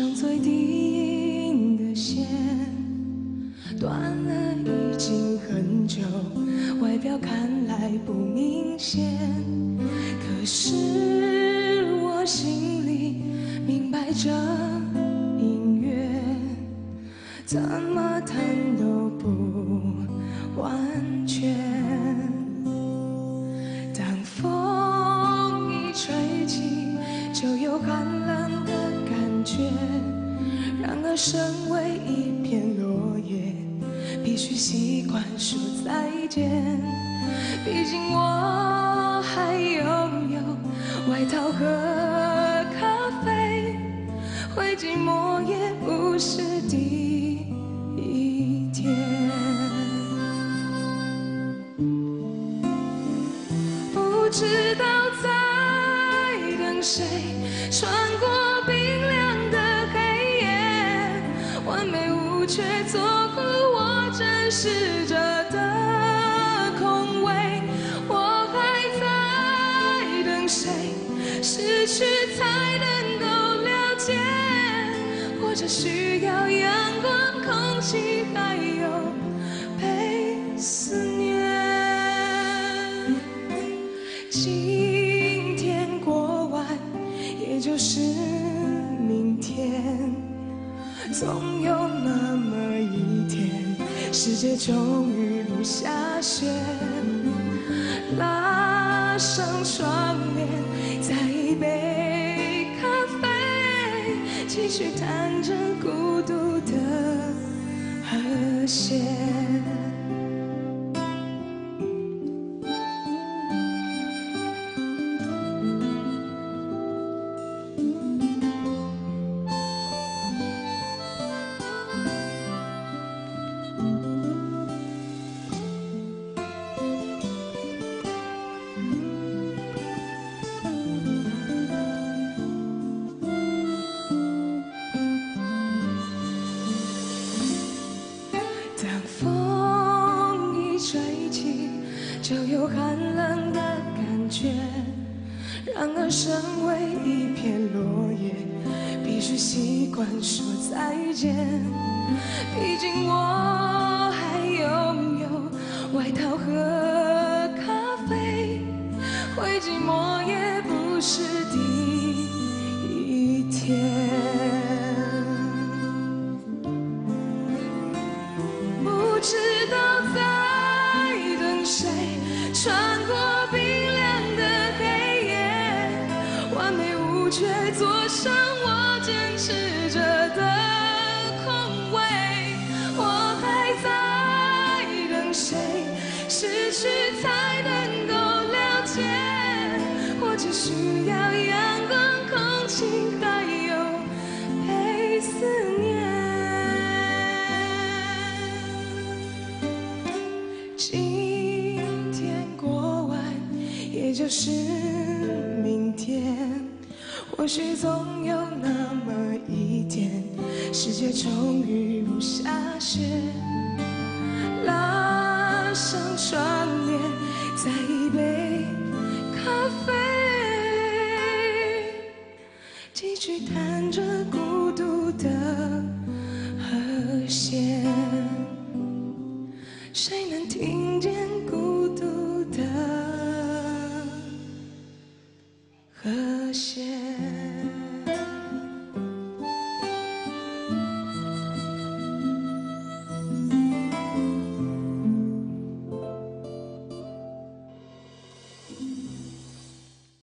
上最低音的线，断了已经很久，外表看来不明显，可是我心里明白这音乐怎么弹身为一片落叶，必须习惯说再见。毕竟我还拥有外套和咖啡，会寂寞也不是第一天。不知道在等谁，穿过却错过我真实着的空位。我还在等谁，失去才能够了解，或者需要阳光、空气，还有被思念。今天过完，也就是明天。总有那么，世界终于不下雪，拉上窗帘，再一杯咖啡，继续弹着孤独的和弦。然而，身为一片落叶，必须习惯说再见。毕竟我还拥有外套和咖啡，会寂寞也不是第一天。不知道在等谁，穿过完美无缺坐上我坚持着的空位。我还在等谁，失去才能够了解，我只需要阳光、空气，还有被思念。今天过完，也就是。或许总有那么一天，世界终于不下雪，